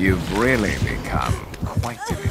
You've really become quite an